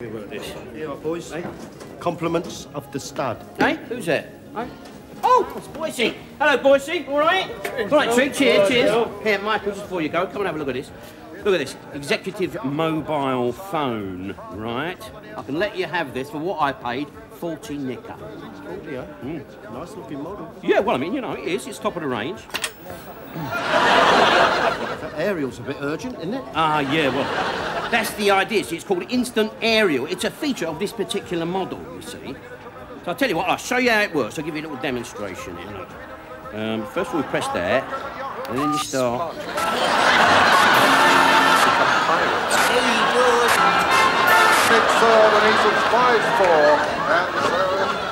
Here are boys. Compliments of the stud. Hey, who's that? Hey? Oh, it's Boycie. Hello, Boycie. All right? All right, Treat. Cheers, cheers. Here, Michael, just before you go, come and have a look at this. Look at this. Executive mobile phone, right? I can let you have this for what I paid, 40 nicker. Oh, yeah. Nice looking model. Yeah, well, I mean, you know, it is. It's top of the range. That aerial's a bit urgent, isn't it? Ah, yeah, well, that's the idea. See, it's called instant aerial. It's a feature of this particular model, you see. So I'll tell you what, I'll show you how it works. I'll give you a little demonstration here. Look. Um, first of all, press that, and then you start. Six four when he was five four, and so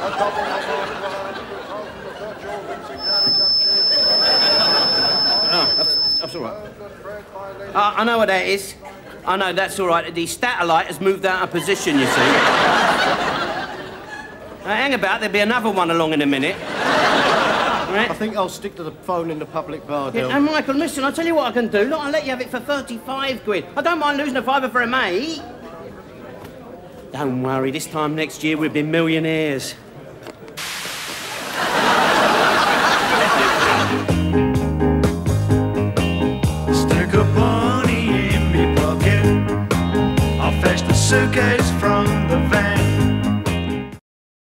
a double Oh, that's, that's all right. Uh, I know what that is. I know that's all right. The satellite has moved out of position, you see. Now, hang about, there'll be another one along in a minute. Right? I think I'll stick to the phone in the public bar, Yeah, and Michael, listen, I'll tell you what I can do. Look, I'll let you have it for 35 quid. I don't mind losing a fiver for a mate. Don't worry, this time next year we'll be millionaires. Stick a suitcase from the van.